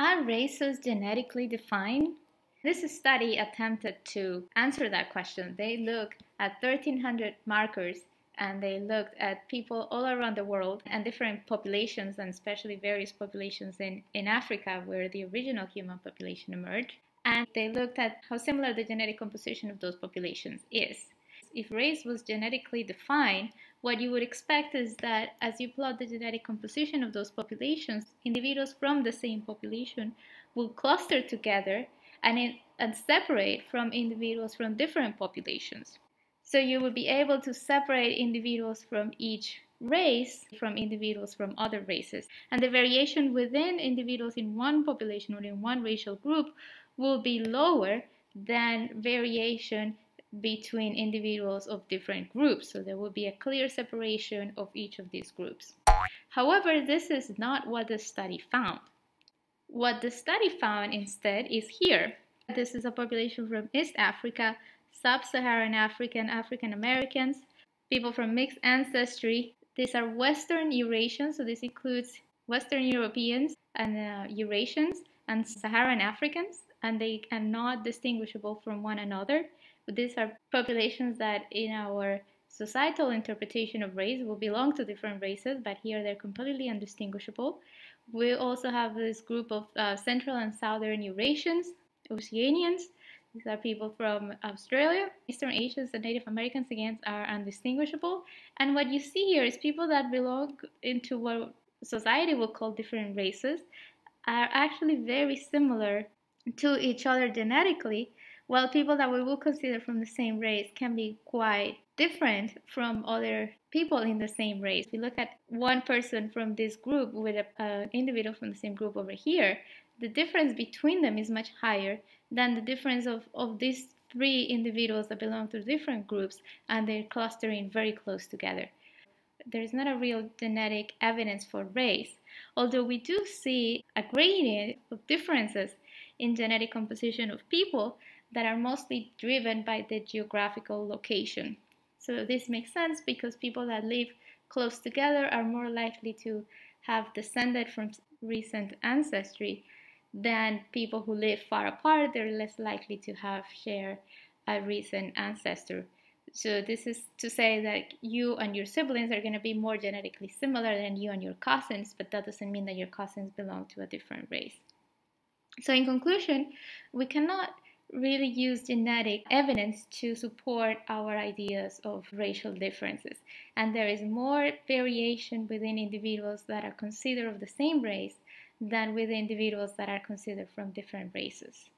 Are races genetically defined? This study attempted to answer that question. They looked at 1,300 markers and they looked at people all around the world and different populations, and especially various populations in, in Africa where the original human population emerged. And they looked at how similar the genetic composition of those populations is. If race was genetically defined, what you would expect is that as you plot the genetic composition of those populations, individuals from the same population will cluster together and, in, and separate from individuals from different populations. So you will be able to separate individuals from each race from individuals from other races. And the variation within individuals in one population or in one racial group will be lower than variation between individuals of different groups. So there will be a clear separation of each of these groups. However, this is not what the study found. What the study found instead is here. This is a population from East Africa, Sub-Saharan African, African Americans, people from mixed ancestry. These are Western Eurasians, so this includes Western Europeans and uh, Eurasians and Saharan Africans, and they are not distinguishable from one another these are populations that in our societal interpretation of race will belong to different races, but here they're completely undistinguishable. We also have this group of uh, Central and Southern Eurasians, Oceanians. These are people from Australia. Eastern Asians and Native Americans, again, are undistinguishable. And what you see here is people that belong into what society will call different races are actually very similar to each other genetically, while people that we will consider from the same race can be quite different from other people in the same race. If We look at one person from this group with an individual from the same group over here, the difference between them is much higher than the difference of, of these three individuals that belong to different groups and they're clustering very close together. There's not a real genetic evidence for race, although we do see a gradient of differences in genetic composition of people that are mostly driven by the geographical location. So this makes sense because people that live close together are more likely to have descended from recent ancestry than people who live far apart. They're less likely to have shared a recent ancestor. So this is to say that you and your siblings are going to be more genetically similar than you and your cousins, but that doesn't mean that your cousins belong to a different race. So in conclusion, we cannot really use genetic evidence to support our ideas of racial differences. And there is more variation within individuals that are considered of the same race than with individuals that are considered from different races.